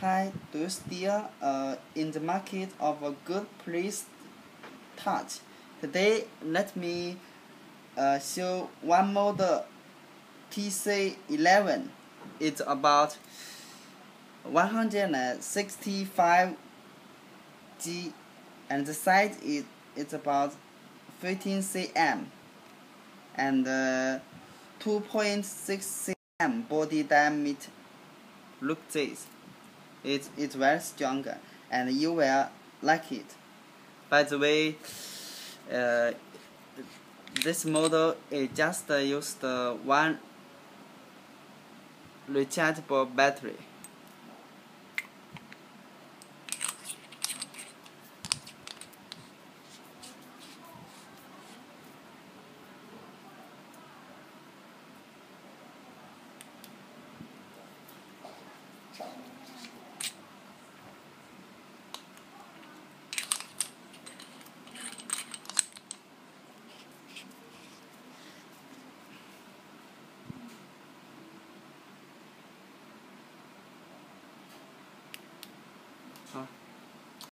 Hi, do you still uh, in the market of a good price touch? Today, let me uh, show one model TC11. It's about 165 G and the size is it's about 15 cm and uh, 2.6 cm body diameter. Look this. It's, it's very strong and you will like it. By the way, uh, this model is just uh, used one rechargeable battery.